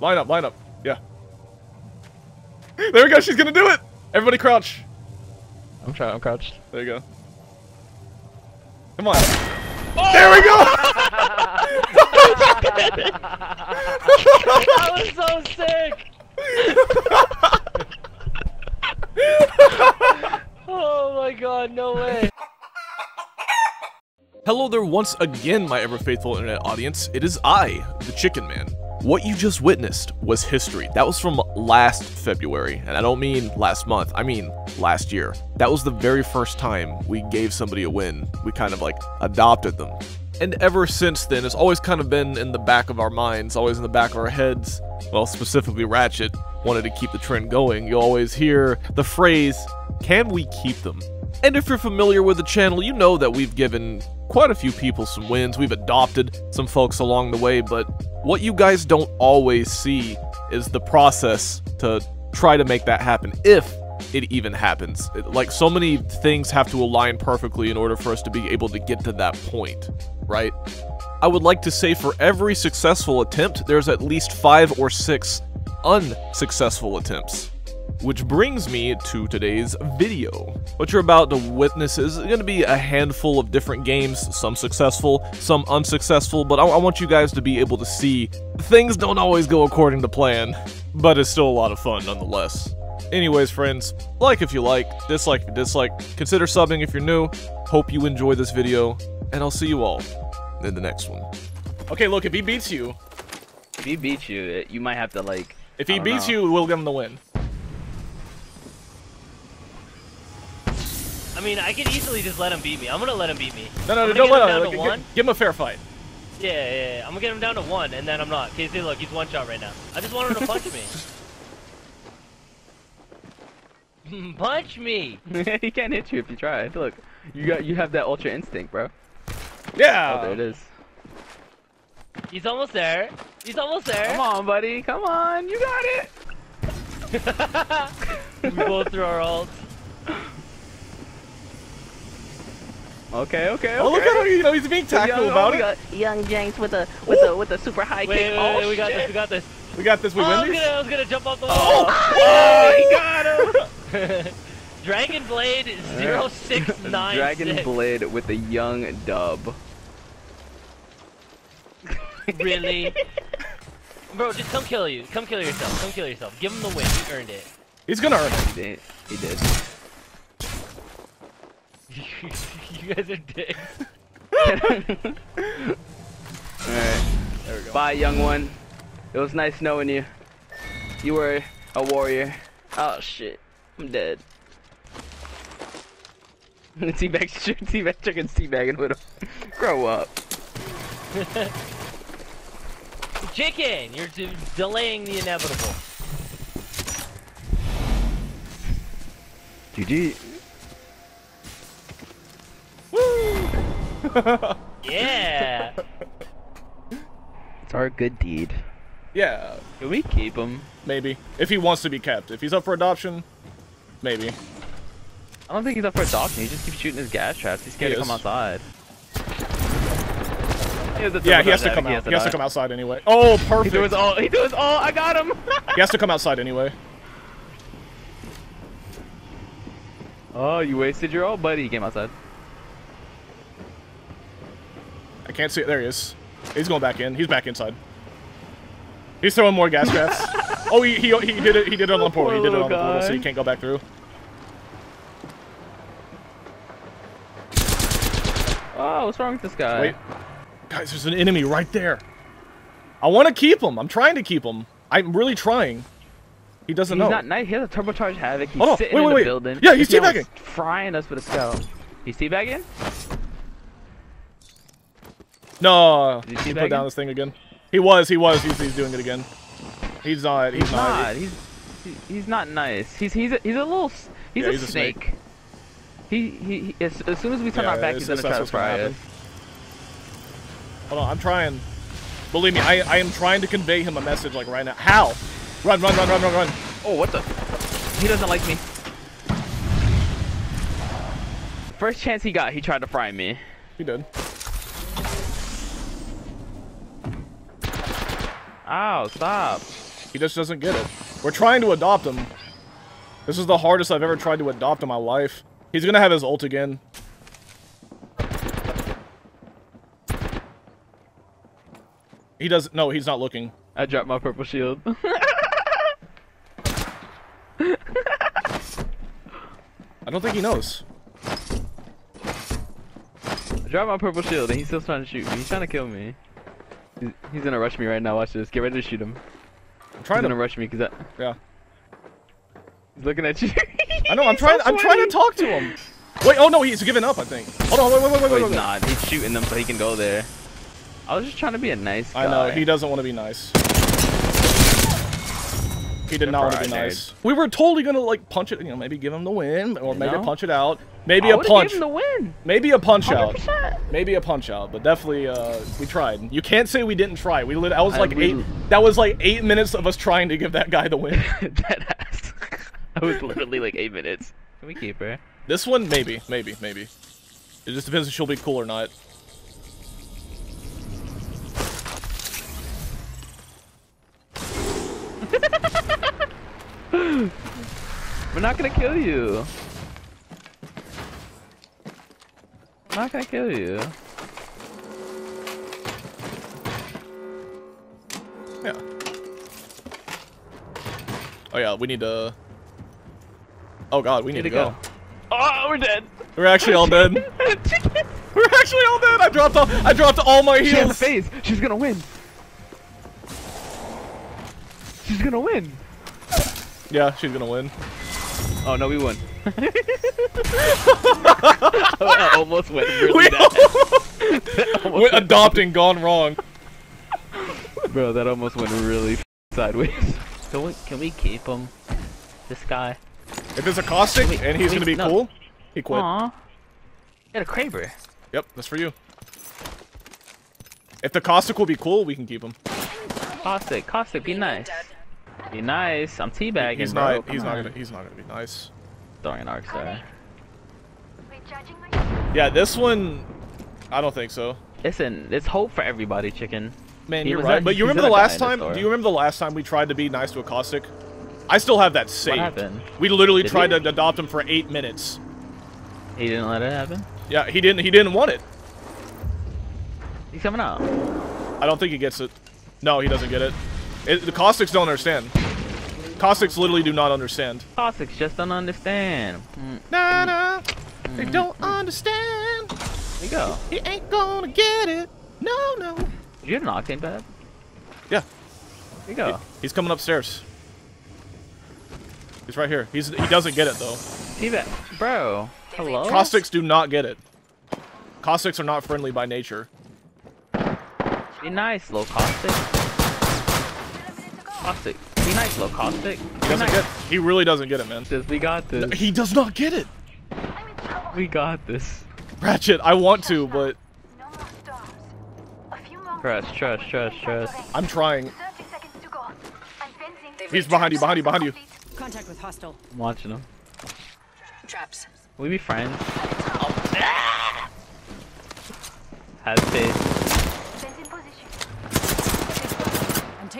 Line up, line up. Yeah. There we go. She's gonna do it. Everybody crouch. I'm trying. I'm crouched. There you go. Come on. There we go. that was so sick! oh my god, no way. Hello there once again, my ever faithful internet audience. It is I, the Chicken Man. What you just witnessed was history. That was from last February, and I don't mean last month, I mean last year. That was the very first time we gave somebody a win. We kind of like adopted them. And ever since then, it's always kind of been in the back of our minds, always in the back of our heads. Well, specifically Ratchet wanted to keep the trend going. You always hear the phrase, can we keep them? And if you're familiar with the channel, you know that we've given quite a few people some wins. We've adopted some folks along the way, but what you guys don't always see is the process to try to make that happen, if it even happens. Like, so many things have to align perfectly in order for us to be able to get to that point, right? I would like to say for every successful attempt, there's at least five or six unsuccessful attempts. Which brings me to today's video. What you're about to witness is going to be a handful of different games, some successful, some unsuccessful, but I, I want you guys to be able to see things don't always go according to plan, but it's still a lot of fun nonetheless. Anyways, friends, like if you like, dislike if you dislike, consider subbing if you're new. Hope you enjoy this video, and I'll see you all in the next one. Okay, look, if he beats you, If he beats you, you might have to like. if he beats know. you, we'll give him the win. Mean, I could easily just let him beat me. I'm gonna let him beat me. No, no, I'm no, don't get him let down him. to Give, one. give him a fair fight. Yeah, yeah, yeah. I'm gonna get him down to one, and then I'm not. Okay, see, look, he's one shot right now. I just want him to punch me. punch me! he can't hit you if you try. Look, you got you have that ultra instinct, bro. Yeah. Oh, there it is. He's almost there. He's almost there. Come on, buddy. Come on. You got it. we both threw our ults. Okay, okay, okay. Oh, look at him! You know he's being So young, tactful oh, about we it. got young James with a with a with a super high Wait, kick. wait, oh wait, we got shit. this, we got this. We got this. We oh, win was these. gonna, I was gonna jump off the oh, wall. Oh, he got him. Dragon Blade 0696. Dragon Blade with a young dub. Really? Bro, just come kill you. Come kill yourself. Come kill yourself. Give him the win. You earned it. He's gonna earn it. He did. He did. you guys are dicks. Alright. There we go. Bye, young one. It was nice knowing you. You were a warrior. Oh shit. I'm dead. teabag, teabag chicken's teabagging with him. Grow up. Chicken, you're de- delaying the inevitable. GG. Yeah. It's our good deed. Yeah, Can we keep him? maybe. If he wants to be kept. If he's up for adoption, maybe. I don't think he's up for adoption. He just keeps shooting his gas traps. He's scared He to come is. outside. Yeah, he has to come out. He has to come outside anyway. Oh, He perfect. threw his all. He threw his all. I got him. He has to come outside anyway. oh, you wasted your all, buddy. He came outside. I can't see it. There he is. He's going back in. He's back inside. He's throwing more gas traps. oh, he, he he did it. He did it on the portal. He did it on the portal, so he can't go back through. Oh, what's wrong with this guy? Wait, guys, there's an enemy right there. I want to keep him. I'm trying to keep him. I'm really trying. He doesn't He's know. He's not nice. He has a turbocharged havoc. He's on, sitting wait, in wait, the wait. building. Yeah, he's teabagging. Frying us with a scout. He's teabagging? No, Is he put down this thing again. He was. He was. He's, he's doing it again. He's not. He's, He's not. not. He's he's not nice. He's he's a, he's a little he's, Yeah, a, he's a snake. snake. He, he he as, as soon as we turn Yeah, our back, he's gonna try to fry us. Hold on, I'm trying. Believe me, I, I am trying to convey him a message like right now. How? Run, run, run, run, run, run. Oh, what the? He doesn't like me. First chance he got, he tried to fry me. He did. Ow, stop. He just doesn't get it. We're trying to adopt him. This is the hardest I've ever tried to adopt in my life. He's gonna have his ult again. He does no, he's not looking. I dropped my purple shield. I don't think he knows. I dropped my purple shield and he's still trying to shoot me. He's trying to kill me. He's, he's gonna rush me right now. Watch this. Get ready to shoot him. I'm He's trying gonna rush me because that Yeah. he's looking at you. I know, I'm trying I'm trying to talk to him. Wait, oh no, he's giving up, I think. Hold on, wait, wait, wait, wait, Oh, wait, he's wait. not. He's shooting them so he can go there. I was just trying to be a nice guy. I know, he doesn't want to be nice. He did not want to be Right, nice. We were totally gonna like punch it, you know, maybe give him the win, or maybe know? punch it out. Maybe I a punch. gave him the win. Maybe a punch out. 100%. Maybe a punch out, but definitely uh, we tried. You can't say we didn't try. We lit. That was I- like we- eight. That was like eight minutes of us trying to give that guy the win. Dead ass. that was literally like eight minutes. Can we keep her? this one, maybe, maybe, maybe. It just depends if she'll be cool or not. We're not gonna kill you. I'm not gonna kill you. Yeah. Oh yeah, we need to. Oh god, we need, to go. Oh, we're dead. We're actually all dead. We're actually all dead. I dropped all. I dropped all my She has heals. phase. She's gonna win. She's gonna win. Yeah, she's gonna win. Oh no, we won. I almost went really We bad. Almost We're went- adopting gone wrong. Bro, that almost went really sideways. Can we, can we keep him? This guy. If it's a caustic Wait, and he's wait, gonna be no. cool, he quit. Aw. Get a Kraber. Yep, that's for you. If the caustic will be cool, we can keep him. Caustic, Caustic, be nice. Be nice. I'm teabagging, He's bro. not. He's Come not gonna. He's not gonna be nice. Throwing an arc star. Yeah, this one, I don't think so. Listen, it's hope for everybody, chicken. Man, He you're right. at- But you remember the last time? door. Do you remember the last time we tried to be nice to a caustic? I still have that saved. happened? We literally Did tried we? to adopt him for eight minutes. He didn't let it happen. Yeah, he didn't. He didn't want it. He's coming out. I don't think he gets it. No, he doesn't get it. it the caustics don't understand. Caustics literally do not understand. Caustics just don't understand. Mm, Nah, nah. They don't understand. there you go. He ain't gonna get it. No, no. Did you get an octane pad? Yeah, There you go. he's coming upstairs. He's right here. He's he doesn't get it though. Teabag. Bro. Hello? Caustics do not get it. Caustics are not friendly by nature. Be nice, low caustic. Caustic. Be nice, low caustic. He doesn't nice. get. He really doesn't get it, man. Just, we got this. He does not get it. I'm in trouble. We got this. Ratchet, I want to, but No more storms. A few more Trust, trust, trust, trust. I'm trying. 30 seconds to go. I'm fencing. He's behind you, behind you, behind you. Contact with hostile. I'm watching him. Traps. Will we be friends? Has faith.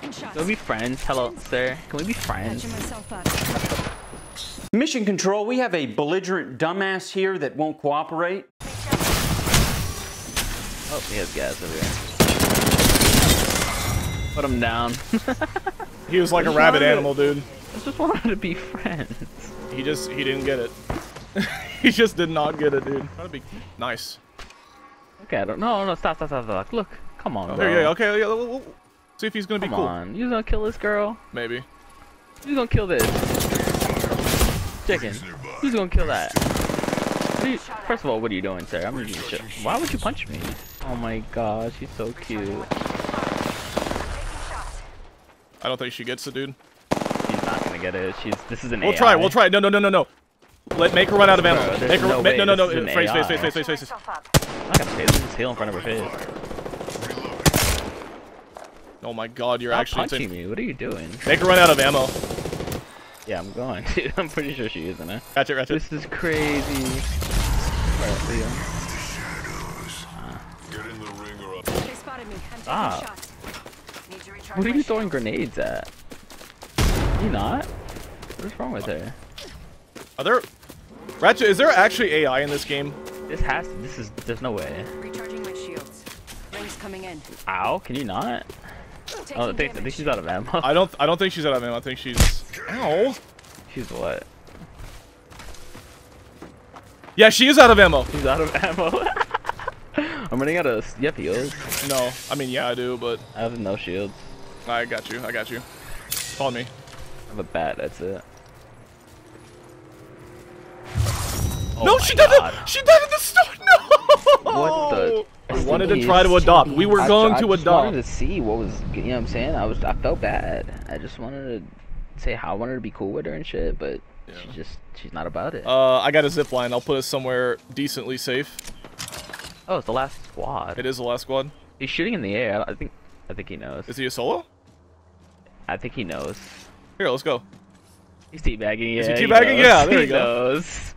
Fence in position. I'm taking shots. Can we be friends? Hello, sir. Can we be friends? Patching myself up. Mission Control, we have a belligerent dumbass here that won't cooperate. Oh, he has gas over here. Put him down. He was like a What's rabid wrong with- animal, dude. I just wanted to be friends. He just he didn't get it. he just did not get it, dude. Trying to be nice. Okay, I don't. No, no, stop, stop, stop, stop. Look, come on, bro. There you go. Okay, yeah. See if he's gonna be Come cool. on, you gonna kill this girl? Maybe. Who's gonna kill this? Chicken. Who's gonna kill that? You, first of all, what are you doing, sir? I'm gonna shit. Why would you punch me? Oh my gosh, she's so cute. I don't think she gets it, dude. She's not gonna get it. She's. This is an We'll AI. try. We'll try. No, no, no, no, no. Let make her run out of ammo. Bro, make her. no ma- way no, no, no. this is an Face, face, face, face, face, face. I'm not gonna this. Just heal in front of her face. Oh my God, you're Stop actually punching insane. me. What are you doing? Make her run out of ammo. Yeah, I'm going. Dude, I'm pretty sure she isn't it. Ratchet, ratchet. This is crazy. Alright, Leo. They spotted me. I'm taking Ah. shots. Need to recharge What are you throwing grenades at? You not? What's wrong with her? Are there... Ratchet, is there actually AI in this game? This has to, this is, there's no way. Recharging my shields. Rings coming in. Ow, can you not? Taking Oh, I think, I think she's out of ammo. I don't I don't think she's out of ammo. I think she's... Ow! She's what? Yeah, she is out of ammo. She's out of ammo. I'm running out of, you have heals? No, I mean, yeah, I do, but... I have no shields. I got you, I got you. Follow me. I have a bat, that's it. Oh no, my she died. God. She died in the store. No. What the- We wanted to try to adopt. We were I- going I to adopt. wanted to see what was, you know what I'm saying? I was, I felt bad. I just wanted to say how I wanted to be cool with her and shit, but she just, she's not about it. Uh, I got a zip line. I'll put us somewhere decently safe. oh, it's the last squad. It is the last squad. He's shooting in the air. I think, I think he knows. Is he a solo? I think he knows. Here, let's go. He's teabagging. Yeah, Is he he teabagging? knows. Yeah, there he you go. knows.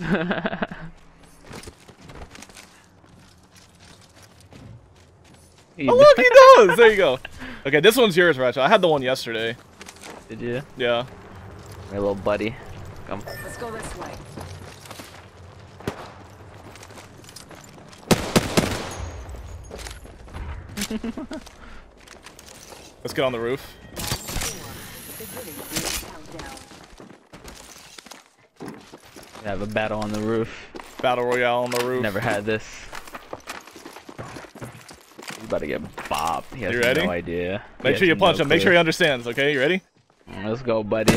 He Oh, look, he does. There you go. Okay, this one's yours, Ratchet. I had the one yesterday. Did you? Yeah. My little buddy. Come. Let's go this way. Let's get on the roof. We have a battle on the roof. Battle Royale on the roof. Never had this. He's about to get bopped. He has You ready? no idea. Make has sure you punch no him. Make sure he understands. Okay, you ready? Let's go, buddy.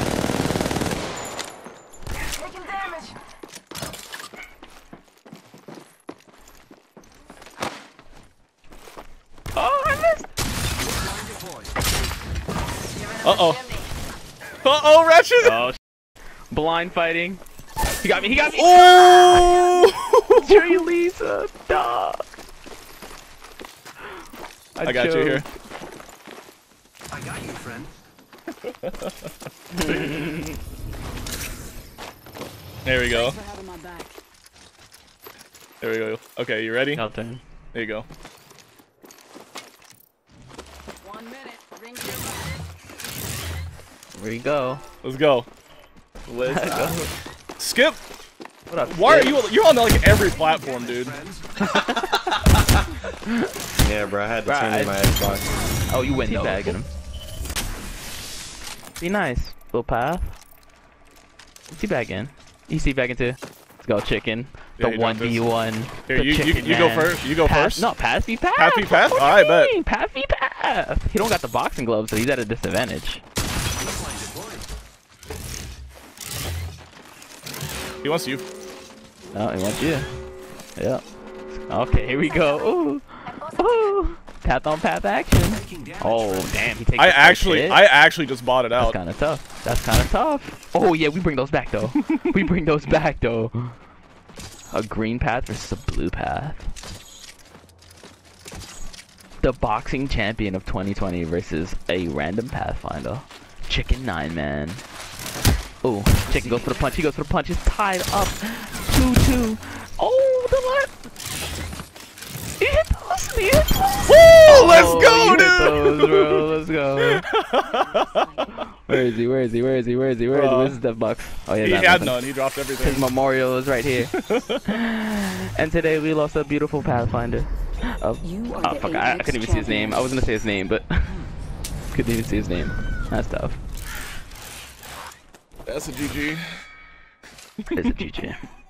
Taking damage. Oh, I missed. Uh oh. Uh oh, Ratchet. Oh, blind fighting. He got me. He got me. Oh! Tree Lisa, dog. I got you here. I got you, friend. There we go. For having my back. There we go. Okay, you ready? I'll. There you go. One minute. Rings nearby. Here you go. Let's go. Let's go. Skip. What up? Why are you? You're on like every platform, dude. Yeah, bro, I had to Bruh, turn I- in my Xbox. Oh, you went though. Teabagging him. Be nice, little path. Teabagging. You teabagging too. Let's go, chicken. Yeah, The one v one. Here, the you- you- chicken you go man. first. You go Pass- first. No, pass v pass. Pass v pass? What Alright, you bet. mean? Pass v pass. He don't got the boxing gloves, so he's at a disadvantage. He wants you. No, he wants you. Yeah. Okay, here we go. Ooh. Ooh. Path on path action. Oh, damn. He takes I actually, hit. I actually just bought it That's kind of tough. That's kind of tough. Oh yeah, we bring those back though. we bring those back though. A green path versus a blue path. The boxing champion of 2020 versus a random pathfinder. Chicken nine man. Oh, chicken goes for the punch. He goes for the punch. It's tied up. Two two. Oh, the left. He hit those. He hit those. Woo! Let's Oh, go, dude. those, bro. Let's go. Where is he? Where is he? Where is he? Where is he? Where is he? Uh, Where's his death box? Oh yeah, He had nothing. none. He dropped everything. His memorial is right here. and today we lost a beautiful Pathfinder. Of, You oh fuck, I, I couldn't even see his name. I was gonna say his name, but couldn't even see his name. That's tough. That's a GG. It's a GG.